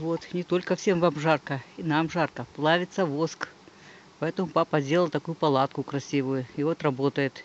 Вот, не только всем вам жарко, и нам жарко. Плавится воск. Поэтому папа сделал такую палатку красивую. И вот работает.